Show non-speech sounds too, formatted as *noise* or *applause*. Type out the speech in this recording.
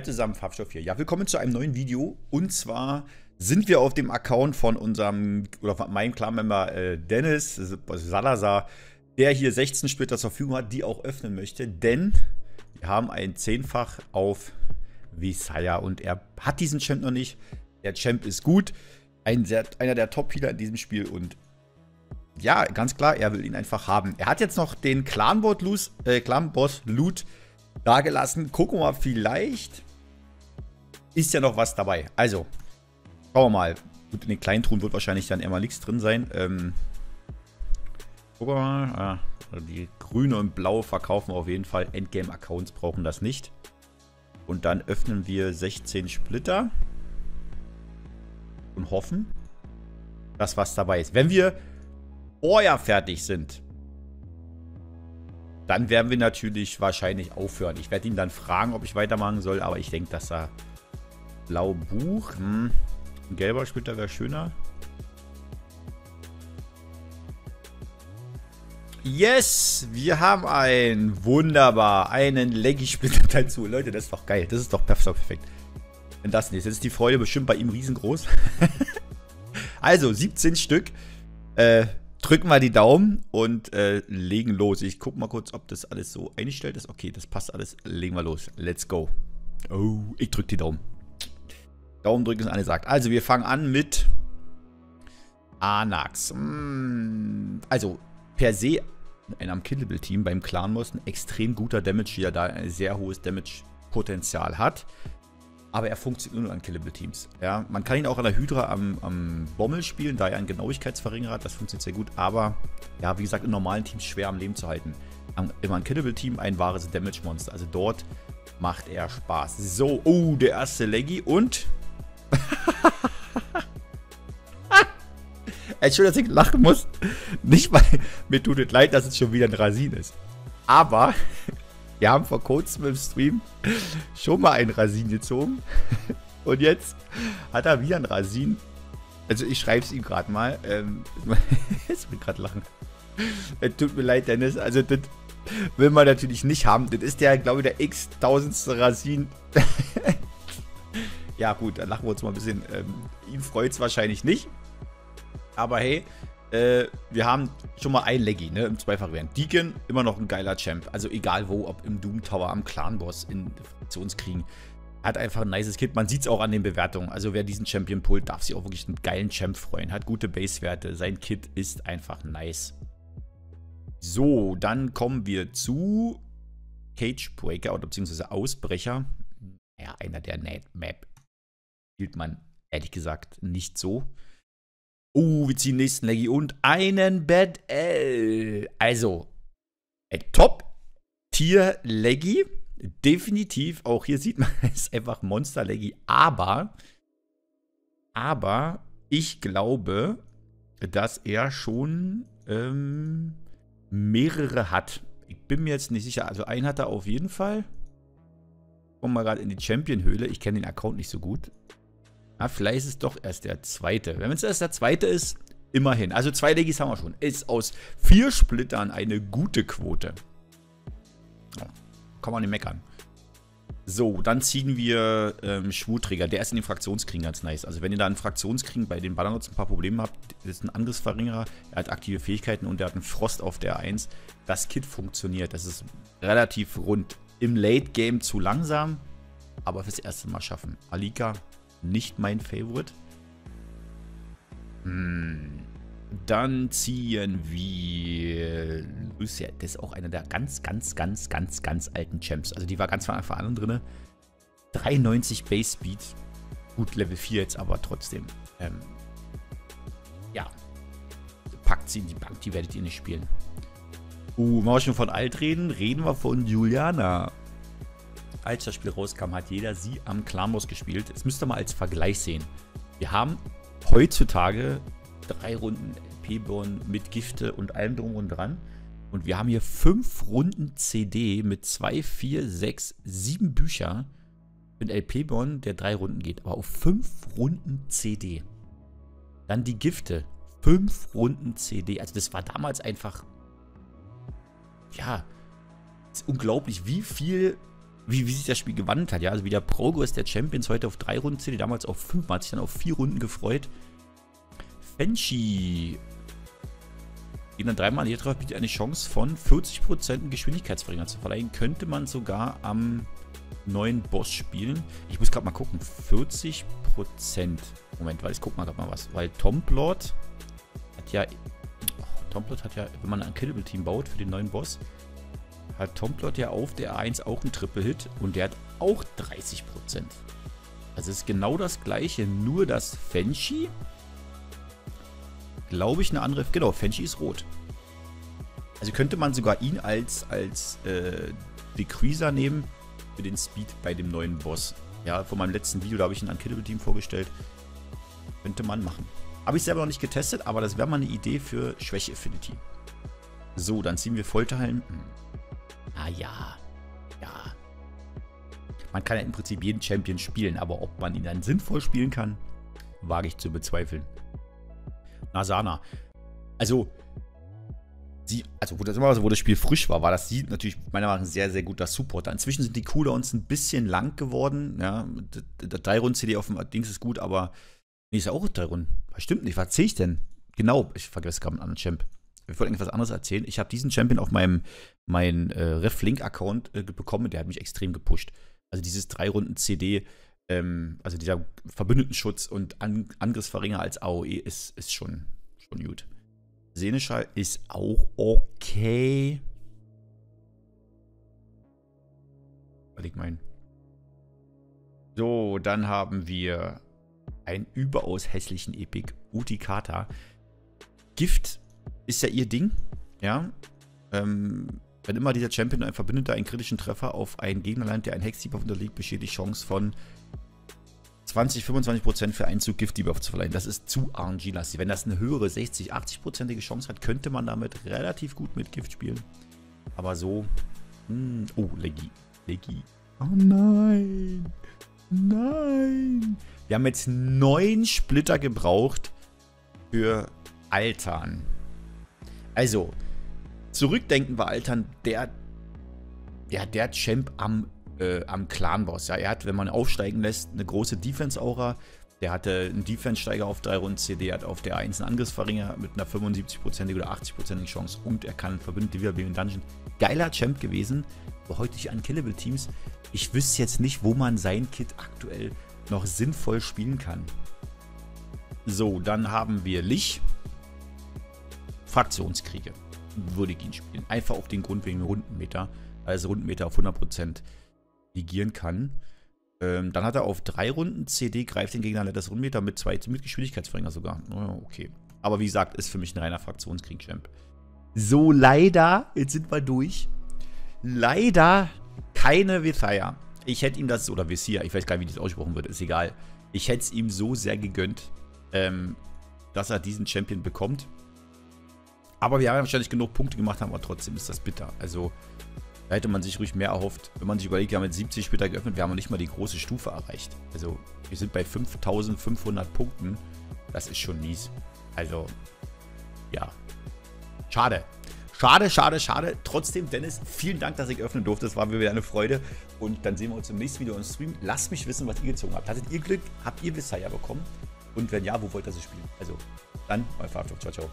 Hi zusammen, Farbstoff hier. Ja, willkommen zu einem neuen Video. Und zwar sind wir auf dem Account von unserem, oder von meinem Clan-Member äh, Dennis Salazar, der hier 16 Splitter zur Verfügung hat, die auch öffnen möchte. Denn wir haben ein Zehnfach auf Visaya und er hat diesen Champ noch nicht. Der Champ ist gut. Ein sehr, einer der Top-Healer in diesem Spiel und ja, ganz klar, er will ihn einfach haben. Er hat jetzt noch den Clan-Boss äh, Clan dagelassen. Gucken wir mal, vielleicht ist ja noch was dabei. Also, schauen wir mal. Gut, in den kleinen Truhen wird wahrscheinlich dann immer nichts drin sein. Ähm, gucken wir mal. Ah, die grüne und blaue verkaufen wir auf jeden Fall. Endgame-Accounts brauchen das nicht. Und dann öffnen wir 16 Splitter. Und hoffen, dass was dabei ist. Wenn wir vorher fertig sind, dann werden wir natürlich wahrscheinlich aufhören. Ich werde ihn dann fragen, ob ich weitermachen soll, aber ich denke, dass er blau Buch, hm, ein gelber Splitter wäre schöner. Yes, wir haben einen, wunderbar, einen Leggy-Splitter *laughs* dazu. Leute, das ist doch geil, das ist doch perfekt. Wenn das nicht, jetzt ist die Freude bestimmt bei ihm riesengroß. *laughs* also, 17 Stück. Äh, drücken wir die Daumen und äh, legen los. Ich gucke mal kurz, ob das alles so eingestellt ist. Okay, das passt alles. Legen wir los. Let's go. Oh, ich drücke die Daumen. Daumen drücken ist angesagt. Also, wir fangen an mit Anax. Hm, also, per se in einem Killable-Team beim Clan-Moss ein extrem guter Damage-Dealer, da ein sehr hohes Damage-Potenzial hat aber er funktioniert nur an Killable-Teams. Ja, man kann ihn auch an der Hydra am, am Bommel spielen, da er einen Genauigkeitsverringerer hat, das funktioniert sehr gut, aber ja, wie gesagt, in normalen Teams schwer am Leben zu halten. Am, Im Unkillable-Team ein wahres Damage-Monster, also dort macht er Spaß. So, oh, der erste Leggy und... Entschuldigung, dass ich lachen muss. Nicht, weil mir tut es leid, dass es schon wieder ein Rasin ist. Aber wir haben vor kurzem im Stream schon mal einen Rasin gezogen. Und jetzt hat er wieder einen Rasin. Also ich schreibe es ihm gerade mal. Ähm, *laughs* jetzt will gerade lachen. Es tut mir leid, Dennis. Also das will man natürlich nicht haben. Das ist der, glaube ich, der x-tausendste Rasin. *laughs* ja gut, dann lachen wir uns mal ein bisschen. Ähm, ihn freut es wahrscheinlich nicht. Aber hey, äh, wir haben schon mal ein Leggy, ne, im Zweifachvariant. Deacon, immer noch ein geiler Champ. Also egal wo, ob im Doom Tower, am Clan-Boss, in Fraktionskriegen. Hat einfach ein nices Kit. Man sieht es auch an den Bewertungen. Also wer diesen Champion pullt, darf sich auch wirklich einen geilen Champ freuen. Hat gute Base-Werte. Sein Kit ist einfach nice. So, dann kommen wir zu Cage Breaker oder beziehungsweise Ausbrecher. Ja, einer der Map spielt man ehrlich gesagt nicht so. Uh, wir ziehen nächsten Leggy und einen Bad L. Also, ein Top-Tier-Leggy. Definitiv. Auch hier sieht man, *laughs* es ist einfach Monster-Leggy. Aber, aber ich glaube, dass er schon ähm, mehrere hat. Ich bin mir jetzt nicht sicher. Also einen hat er auf jeden Fall. Kommen wir gerade in die Champion-Höhle. Ich kenne den Account nicht so gut. Ah, vielleicht ist es doch erst der zweite. Wenn es erst der zweite ist, immerhin. Also zwei Legis haben wir schon. Ist aus vier Splittern eine gute Quote. Ja, kann man nicht meckern. So, dann ziehen wir ähm, Schwurträger. Der ist in den Fraktionskriegen ganz nice. Also wenn ihr da einen Fraktionskriegen bei den Ballernuts ein paar Probleme habt, ist ein Angriffsverringerer, er hat aktive Fähigkeiten und er hat einen Frost auf der 1. Das Kit funktioniert. Das ist relativ rund. Im Late Game zu langsam, aber fürs erste Mal schaffen. Alika nicht mein Favorite. Hm. Dann ziehen wir Lucia. Das ist auch einer der ganz, ganz, ganz, ganz, ganz alten Champs. Also die war ganz von Anfang an drin. 93 Base Speed. Gut, Level 4 jetzt, aber trotzdem. Ähm, ja. Packt sie in die Bank, die werdet ihr nicht spielen. Uh, wenn wir schon von alt reden, reden wir von Juliana als das Spiel rauskam, hat jeder sie am Clanboss gespielt. Das müsst ihr mal als Vergleich sehen. Wir haben heutzutage drei Runden LP-Born mit Gifte und allem drum und dran. Und wir haben hier fünf Runden CD mit zwei, vier, sechs, sieben Bücher. Ein LP-Born, der drei Runden geht. Aber auf fünf Runden CD. Dann die Gifte. Fünf Runden CD. Also das war damals einfach... Ja, ist unglaublich, wie viel wie, wie sich das Spiel gewandelt hat. Ja, also wie der Progress der Champions heute auf drei Runden zählt, damals auf fünf, man hat sich dann auf vier Runden gefreut. Fenchi gehen dann dreimal drauf, bietet eine Chance von 40% Geschwindigkeitsverringer zu verleihen. Könnte man sogar am neuen Boss spielen. Ich muss gerade mal gucken. 40%. Moment, weil ich guck mal gerade mal was. Weil Tomplord hat ja. Oh, Tomplord hat ja, wenn man ein Killable-Team baut für den neuen Boss, hat Tomplord ja auf der A1 auch einen Triple-Hit und der hat auch 30%. Also es ist genau das gleiche, nur dass Fenchi glaube ich, eine andere. Genau, Fenchi ist rot. Also könnte man sogar ihn als, als äh, Decreaser nehmen für den Speed bei dem neuen Boss. Ja, von meinem letzten Video, da habe ich ein Unkillable Team vorgestellt. Könnte man machen. Habe ich selber noch nicht getestet, aber das wäre mal eine Idee für Schwäche Affinity. So, dann ziehen wir Folterhallen. Ah ja. Ja. Man kann ja im Prinzip jeden Champion spielen, aber ob man ihn dann sinnvoll spielen kann, wage ich zu bezweifeln. Nasana. Also, sie, also wo das immer wo das Spiel frisch war, war das sie natürlich meiner Meinung nach sehr, sehr guter Supporter. Inzwischen sind die Cooldowns ein bisschen lang geworden. Ja, der 3-Runden-CD auf dem Dings ist gut, aber nee, ist ja auch 3 Runden. Stimmt nicht, was sehe ich denn? Genau, ich vergesse gerade einen anderen Champ. Ich wollte irgendwas anderes erzählen. Ich habe diesen Champion auf meinem mein, äh, Reflink-Account äh, bekommen, der hat mich extrem gepusht. Also dieses 3-Runden-CD ähm, also dieser Verbündetenschutz und An Angriffsverringer als AOE ist, ist schon, schon gut. Seneschall ist auch okay. Was ich meine. So, dann haben wir einen überaus hässlichen Epic, Utikata. Gift ist ja ihr Ding, ja. Ähm, wenn immer dieser Champion ein Verbündeter einen kritischen Treffer auf einen Gegner landet, der einen Hexdebuff unterliegt, besteht die Chance von 20, 25% für einen Zug Gift-Debuff zu verleihen. Das ist zu RNG-lastig. Wenn das eine höhere 60, 80%ige Chance hat, könnte man damit relativ gut mit Gift spielen. Aber so. Mh, hm, oh, Leggy. Leggy. Oh nein. Nein. Wir haben jetzt neun Splitter gebraucht für Altern. Also, zurückdenken war Altern der, ja, der Champ am äh, am Clan-Boss. Ja, er hat, wenn man aufsteigen lässt, eine große Defense-Aura. Der hatte einen Defense-Steiger auf 3 Runden CD, hat auf der 1 einen Angriffsverringer mit einer 75%igen oder 80%igen Chance und er kann Verbündete wiederbeleben in Dungeon. Geiler Champ gewesen, aber heute die Unkillable Teams. Ich wüsste jetzt nicht, wo man sein Kit aktuell noch sinnvoll spielen kann. So, dann haben wir Lich. Fraktionskriege würde ich ihn spielen. Einfach auf den Grund wegen Rundenmeter. Also Rundenmeter auf 100% negieren kann. Ähm, dann hat er auf drei Runden CD, greift den Gegner das Rundenmeter mit zwei mit Geschwindigkeitsverringer sogar. Okay. Aber wie gesagt, ist für mich ein reiner Fraktionskrieg-Champ. So, leider, jetzt sind wir durch. Leider keine Vithaya. Ich hätte ihm das, oder Visir, ich weiß gar nicht, wie das ausgesprochen wird, ist egal. Ich hätte es ihm so sehr gegönnt, ähm, dass er diesen Champion bekommt. Aber wir haben wahrscheinlich genug Punkte gemacht, aber trotzdem ist das bitter. Also, da hätte man sich ruhig mehr erhofft. Wenn man sich überlegt, wir haben mit 70 später geöffnet, wir haben noch nicht mal die große Stufe erreicht. Also wir sind bei 5500 Punkten. Das ist schon mies. Also, ja. Schade. Schade, schade, schade. Trotzdem, Dennis, vielen Dank, dass ich öffnen durfte. Das war mir wieder eine Freude. Und dann sehen wir uns im nächsten Video im Stream. Lasst mich wissen, was ihr gezogen habt. Hattet ihr Glück? Habt ihr Visaya bekommen? Und wenn ja, wo wollt ihr sie spielen? Also, dann, euer Farbstoff. Ciao, ciao.